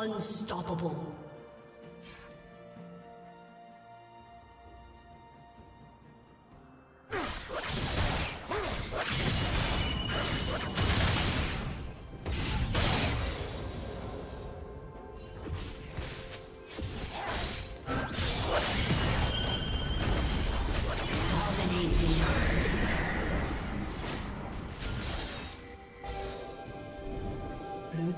Unstoppable. Dominating.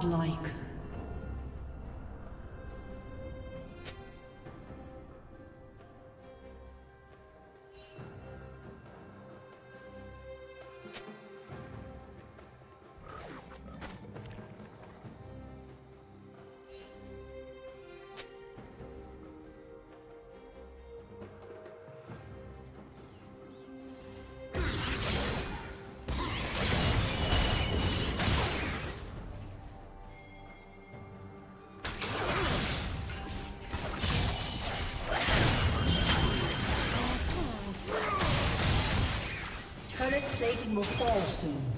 Godlike. Will fall soon.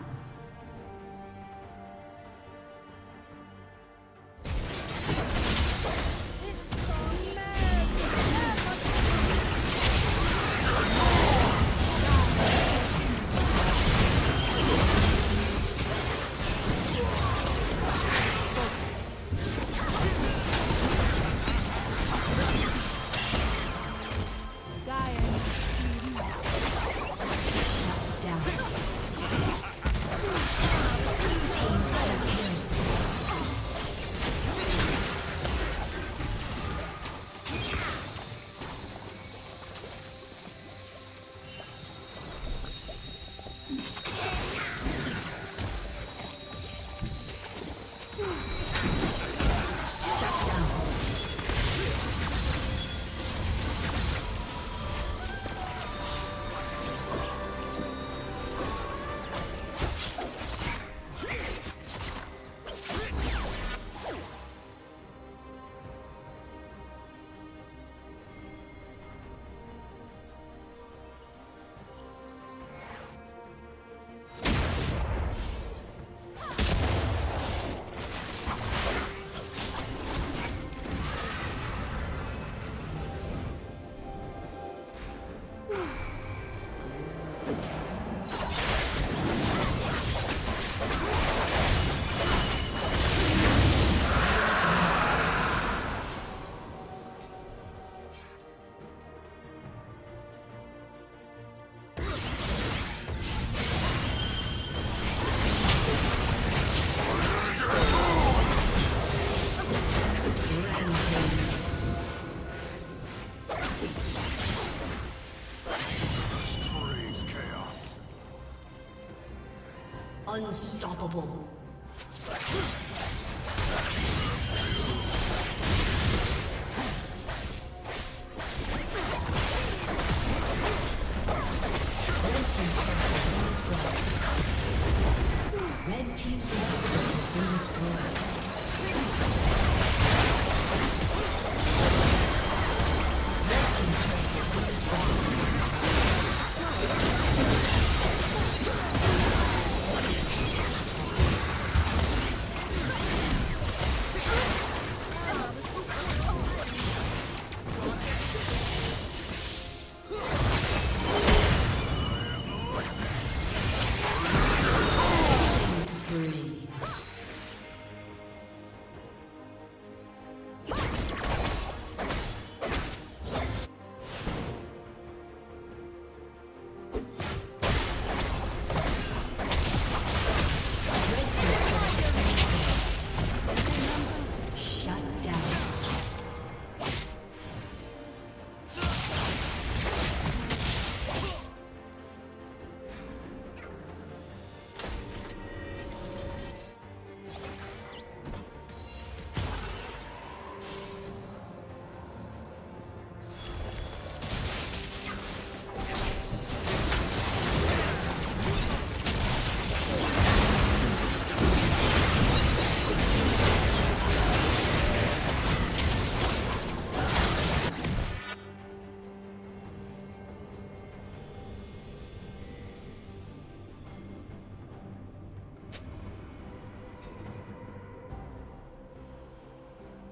Unstoppable.